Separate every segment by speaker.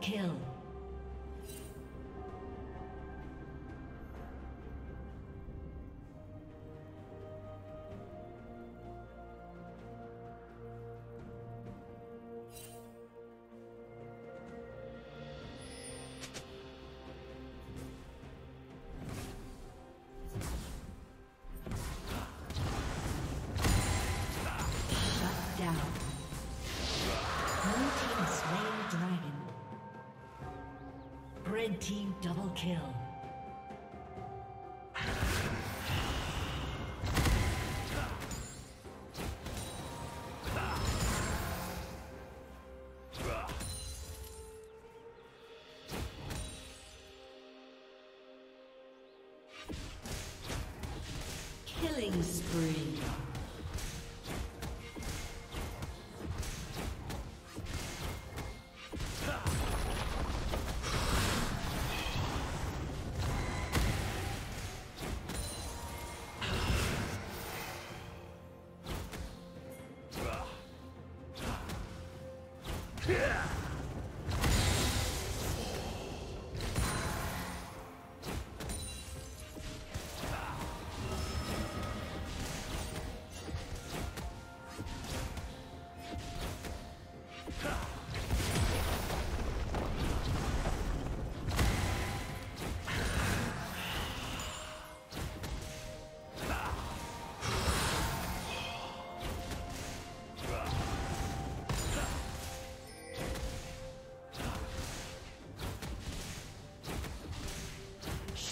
Speaker 1: Kill. Kill.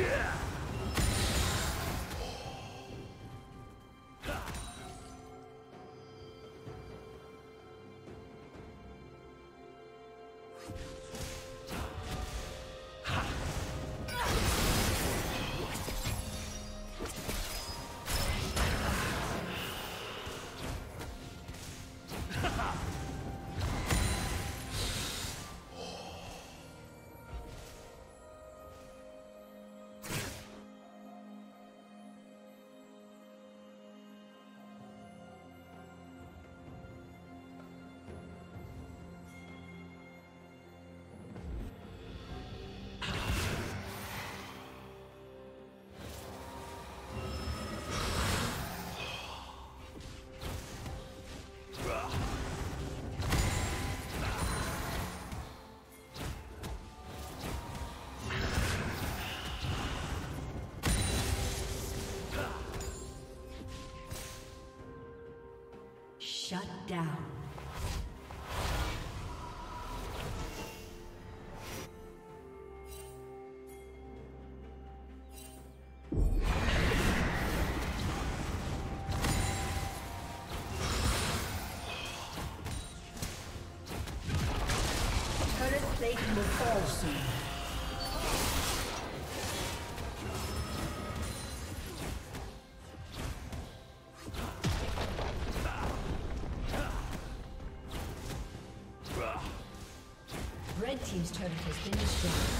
Speaker 1: Yeah! Shut down. Has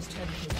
Speaker 1: Team's turret has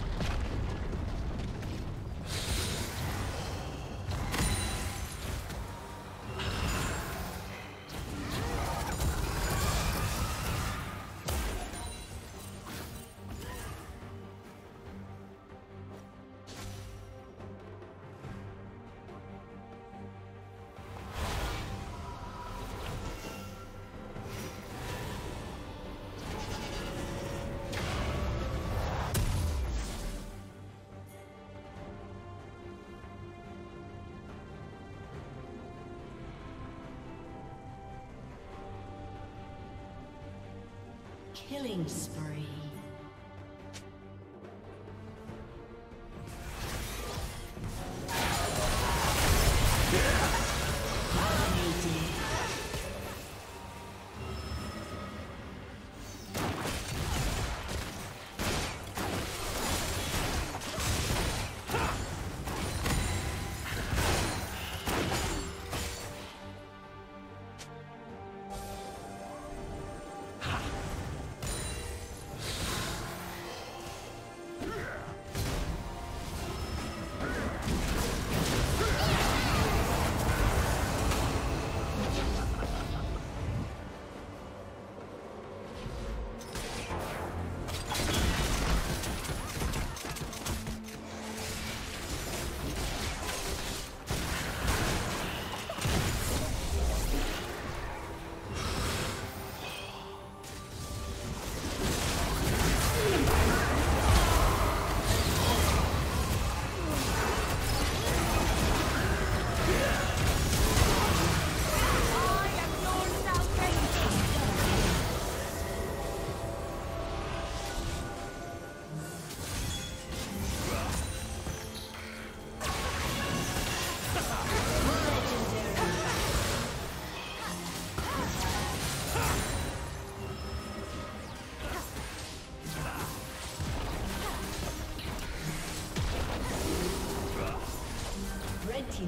Speaker 1: Killing spree.